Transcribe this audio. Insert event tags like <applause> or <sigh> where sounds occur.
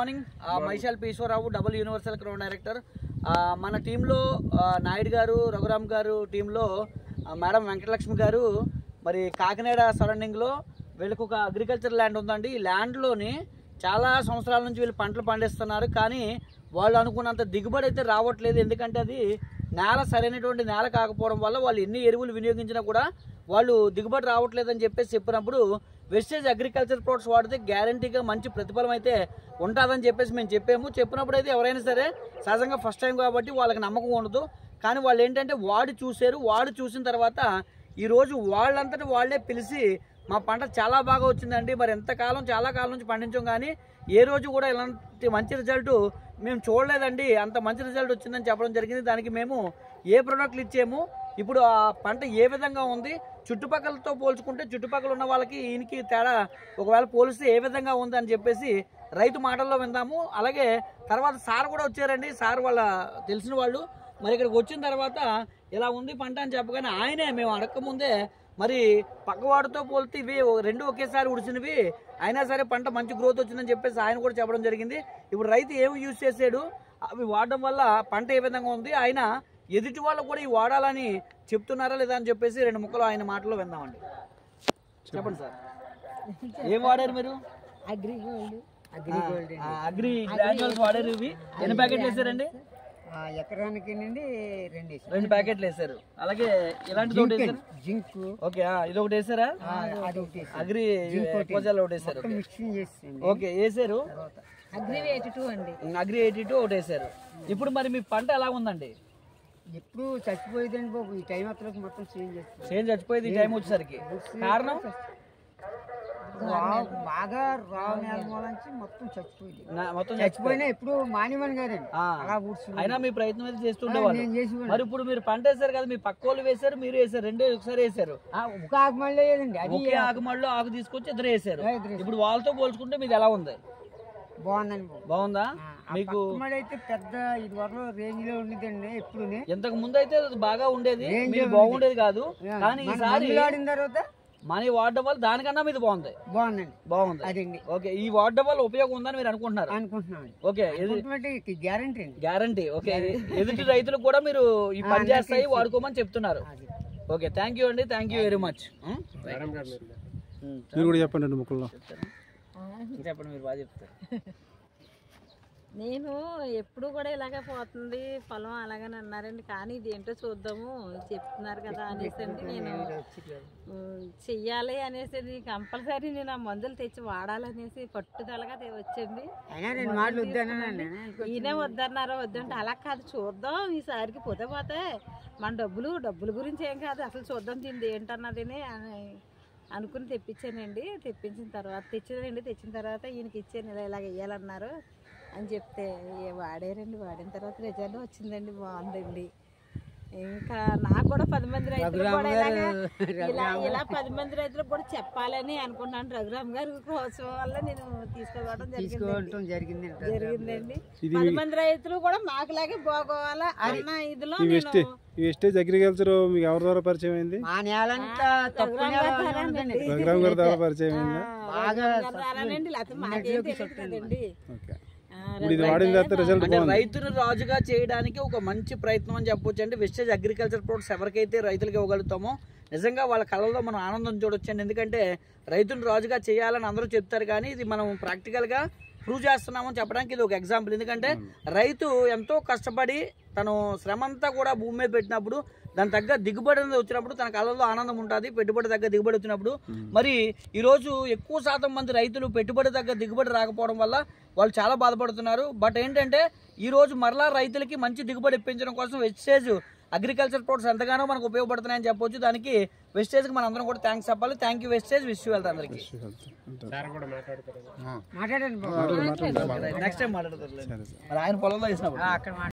Morning మైషాల్ Eswararao double universal crown director మన టీంలో నాయుడు గారు రఘురామ్ గారు టీంలో మేడం వెంకటలక్ష్మి గారు మరి కాకినాడ సరౌండింగ్లో వీళ్ళకి ఒక అగ్రికల్చర్ ల్యాండ్ ఉందండి. ఈ ల్యాండ్లోని చాలా సంవత్సరాల నుంచి వీళ్ళు పంటలు పండిస్తున్నారు. కానీ వాళ్ళు అనుకున్నంత దిగుబడి అయితే రావట్లేదు. ఎందుకంటే అది నేల సరైనటువంటి నేల కాకపోవడం వల్ల వాళ్ళు ఎన్ని ఎరువులు వినియోగించినా కూడా వాళ్ళు దిగుబడి రావట్లేదని చెప్పేసి చెప్పినప్పుడు వెస్టేజ్ అగ్రికల్చర్ ప్రోడక్ట్స్ వాడితే గ్యారంటీగా మంచి ప్రతిఫలం అయితే ఉంటుందని చెప్పేసి మేము చెప్పాము. చెప్పినప్పుడు అయితే ఎవరైనా సరే సహజంగా ఫస్ట్ టైం కాబట్టి వాళ్ళకి నమ్మకం ఉండదు. కానీ వాళ్ళు ఏంటంటే వాడి చూశారు. వాడు చూసిన తర్వాత ఈరోజు వాళ్ళంతటి వాళ్ళే పిలిచి మా పంట చాలా బాగా వచ్చిందండి. మరి ఎంతకాలం చాలా కాలం నుంచి పండించాం కానీ ఏ రోజు కూడా ఇలాంటి మంచి రిజల్ట్ మేము చూడలేదండి. అంత మంచి రిజల్ట్ వచ్చిందని చెప్పడం జరిగింది. దానికి మేము ఏ ప్రోడక్ట్లు ఇచ్చాము ఇప్పుడు ఆ పంట ఏ విధంగా ఉంది? చుట్టుపక్కలతో పోల్చుకుంటే చుట్టుపక్కల ఉన్న వాళ్ళకి ఈయనకి తేడా ఒకవేళ పోలిస్తే ఏ విధంగా ఉంది అని చెప్పేసి రైతు మాటల్లో విందాము. అలాగే తర్వాత సార్ కూడా వచ్చారండి. సార్ వాళ్ళ తెలిసిన వాళ్ళు. మరి ఇక్కడికి వచ్చిన తర్వాత ఇలా ఉంది పంట అని చెప్పగానే ఆయనే మేము అడగకముందే మరి పక్కవాడితో పోలితే ఇవి రెండు ఒకేసారి ఉడిచినవి అయినా సరే పంట మంచి గ్రోత్ వచ్చిందని చెప్పేసి ఆయన కూడా చెప్పడం జరిగింది. ఇప్పుడు రైతు ఏమి యూజ్ చేసాడు అవి వాడడం వల్ల పంట ఏ విధంగా ఉంది? ఆయన ఎదుటి వాళ్ళు కూడా ఈ వాడాలని చెప్తున్నారా లేదా అని చెప్పేసి రెండు ముక్కలు ఆయన మాటలో విందామండి. చెప్పండి సార్. ఏం వాడారు మీరు? Agri gold agri gold agri వాడారు ఇవి. ఎన్ని ప్యాకెట్లు వేసారండి? ఎకరానికి నుండి రెండు రెండు ప్యాకెట్లు వేసారు. అలాగే వేసారు జింక్ ఓకే ఆ, ఇది ఒకటి వేసారా? అగ్రి ఎక్కువజాలు ఒకటి వేసారు. ఓకే. వేసారు. అగ్రి ఎయిటీ టూ అండి. అగ్రి ఎయిటీ టూ ఒకటి వేసారు. ఇప్పుడు మరి మీ పంట ఎలా ఉందండి? ఎప్పుడు చచ్చిపోయేదండి బాబు. ఈ టైం అతలకు మొత్తం చేంజ్ చేస్తుంది. చేంజ్ చచ్చిపోయింది ఈ టైం వచ్చేసరికి. కారణం? బాగా రావు మూలంచి మొత్తం చచ్చిపోయింది. మొత్తం చచ్చిపోయినా ఎప్పుడు మానివని కదండి. అలా అయినా మీ ప్రయత్నం అయితే చేస్తుండేవాళ్ళు. మరి ఇప్పుడు మీరు పంట వేసారు కదా మీ పక్క వాళ్ళు వేసారు మీరు వేసారు రెండే ఒకసారి వేసారు ఒక ఆకు మళ్ళీ లేదండి. అది ఒకే ఆకు తీసుకొచ్చి ఇద్దరు వేసారు వేసారు. ఇప్పుడు వాళ్ళతో పోల్చుకుంటే మీది ఎలా ఉంది? బాగుందండి బాగుందా? మీకు అయితే పెద్ద ఇది వరకు రేంజ్లో ఉండేదండి ఎప్పుడు ఇంతకు ముందు అయితే బాగా ఉండేది. బాగుండేది కాదు. కానీ ఈసారి తర్వాత మనీ వల్ల దానికన్నా మీది బాగుంది. బాగుందండి. బాగుంది. అదండి. ఓకే ఈ వల్ల ఉపయోగం ఉందని మీరు అనుకుంటున్నారు? అనుకుంటున్నాను ఓకే గ్యారంటీ అండి. గ్యారంటీ ఓకే ఎదుటి రైతులకు కూడా మీరు ఈ పని చేస్తాయి వాడుకోమని చెప్తున్నారు. ఓకే థ్యాంక్ యూ అండి థ్యాంక్ యూ వెరీ మచ్ మీరు. కూడా చెప్పండి ముక్కల్లో. చెప్పండి మీరు బాగా చెప్తారు? <laughs> నేను ఎప్పుడు కూడా ఇలాగే పోతుంది. పొలం అలాగని అన్నారండి. కానీ ఇది ఏంటో చూద్దాము. చెప్తున్నారు కదా అనేసి అండి నేను. చెయ్యాలి అనేసి కంపల్సరీ నేను ఆ మందులు తెచ్చి వాడాలనేసి పట్టుదలగా వద్దనండి ఈయనే వద్దన్నారు. వద్దంటే అలా కాదు. చూద్దాం. ఈసారికి పోతే పోతే మన డబ్బులు డబ్బుల గురించి ఏం కాదు. అసలు చూద్దాం తింది ఏంటన్నది అని అనుకుని తెప్పించానండి. తెప్పించిన తర్వాత తెచ్చానండి తెచ్చిన తర్వాత ఈయనకి ఇచ్చాను. ఇలా ఇలాగ వేయాలన్నారు అని చెప్తే ఏ వాడారండి వాడిన తర్వాత రిజల్ట్ వచ్చిందండి బాగుందండి. ఇంకా నాకు కూడా పది మంది రైతులు కూడా ఇలా ఇలా పది మంది రైతులకు కూడా చెప్పాలని అనుకుంటున్నాను రఘురామ్ గారి కోసం వల్ల నేను తీసుకోవడం జరిగింది జరిగిందండి. పది మంది రైతులు కూడా మాకులాగే బాగోవాలా? అన్న ఇదిలో నేను వెస్టేజ్ అగ్రికల్చర్ మీకు ఎవరి ద్వారా పరిచయం అయింది. రఘురామ్ గారి ద్వారా పరిచయం అయిందా? బాగా ఇప్పుడు ఇది వాడిన తర్వాత రిజల్ట్ రైతును రాజుగా చేయడానికి ఒక మంచి ప్రయత్నం అని చెప్పొచ్చు అంటే వెస్టేజ్ అగ్రికల్చర్ ప్రొడక్ట్స్ ఎవరికైతే రైతులకు ఇవ్వగలుగుతామో నిజంగా వాళ్ళ కళ్ళలో మనం ఆనందం చూడొచ్చండి. ఎందుకంటే రైతును రాజుగా చేయాలని అందరూ చెప్తారు కానీ ఇది మనం ప్రాక్టికల్గా ప్రూవ్ చేస్తున్నామని చెప్పడానికి ఇది ఒక ఎగ్జాంపుల్ ఎందుకంటే రైతు ఎంతో కష్టపడి తను శ్రమ అంతా కూడా భూమి మీద పెట్టినప్పుడు దాని తగ్గ దిగుబడి అనేది వచ్చినప్పుడు తన కళ్ళలో ఆనందం ఉంటుంది పెట్టుబడి తగ్గ దిగుబడి వచ్చినప్పుడు. మరి ఈరోజు ఎక్కువ శాతం మంది రైతులు పెట్టుబడి తగ్గ దిగుబడి రాకపోవడం వల్ల వాళ్ళు చాలా బాధపడుతున్నారు. బట్ ఏంటంటే ఈ రోజు మరలా రైతులకి మంచి దిగుబడి ఇప్పించడం కోసం వెస్టేజ్ అగ్రికల్చర్ ప్రొడక్ట్స్ ఎంతగానో మనకు ఉపయోగపడుతున్నాయని చెప్పొచ్చు. దానికి వెస్టేజ్కి మనం అందరం కూడా థ్యాంక్స్ చెప్పాలి. థ్యాంక్ యూ వెస్టేజ్ విష్ యూ వెళ్తాం అందరికీ. నెక్స్ట్ టైం మాట్లాడతారు. మరి ఆయన పొలంలో వేసినప్పుడు. అక్కడ